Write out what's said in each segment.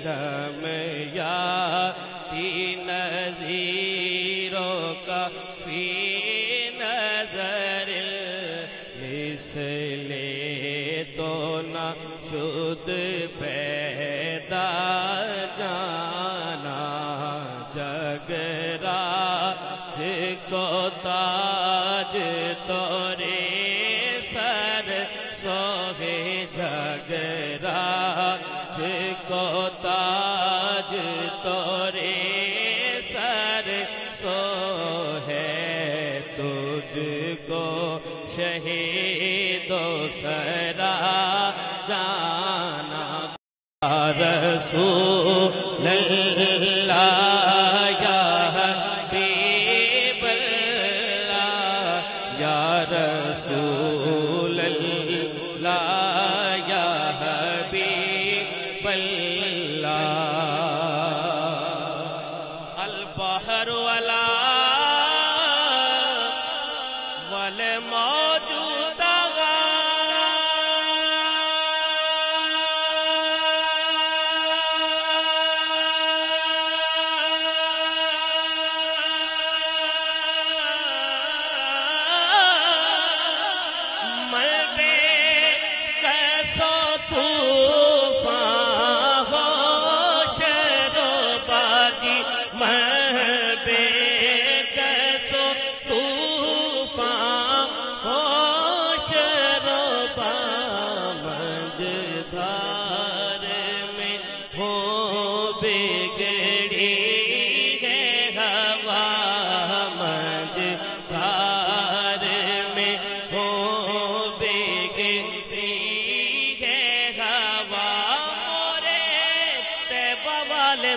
ہم یا تین نظیروں کا فی نظر اس لے تو نہ شد پیدا جانا جگرا کو تاج تورے سر سو ہے تجھ کو شہید و سرا جانا رسول اللہ یا حبیب اللہ، یا رسول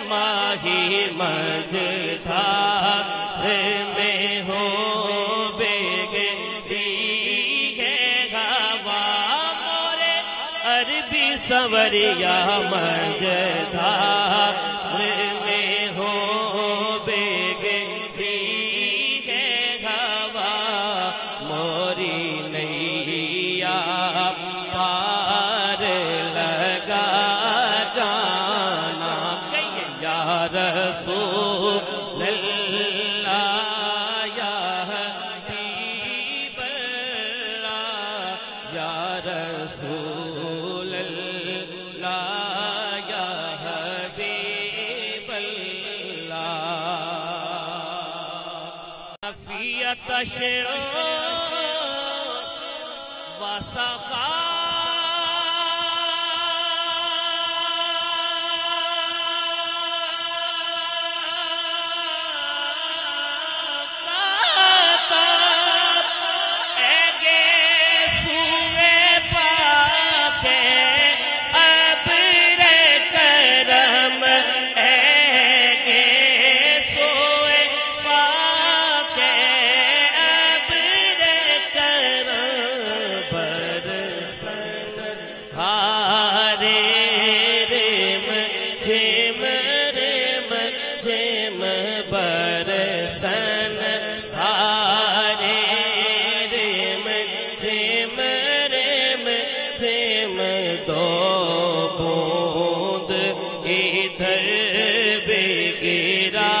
ماہی مج تھا۔ میں ہو بگڑی ہے ہوا مورے۔ عربی سوریا مجھ میں رسول اللہ یا حبیب اللہ یا رسول اللہ یا حبیب اللہ۔ فیت شعو ہارے ادھر بے بگرا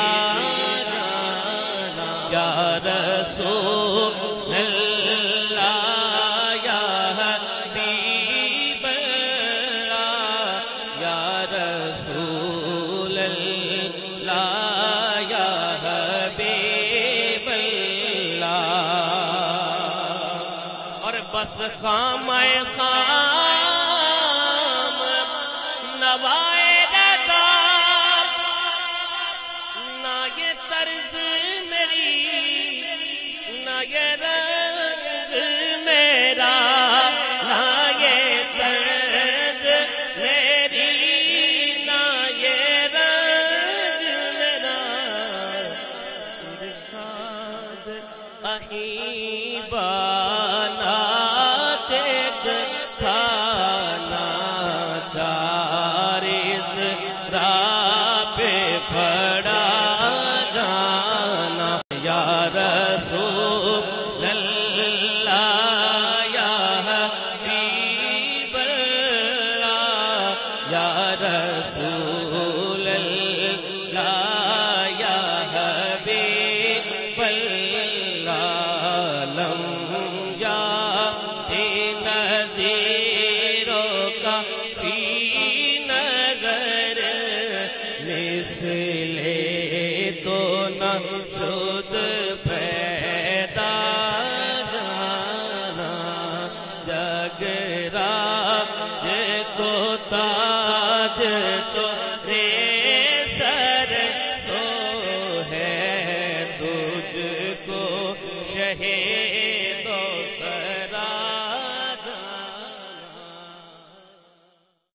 یا رسول اللہ، یا حبیب اللہ، یا رسول اللہ، یا حبیب اللہ۔ اور بس خام خام نوائے نہ یہ طرز میری نہ یہ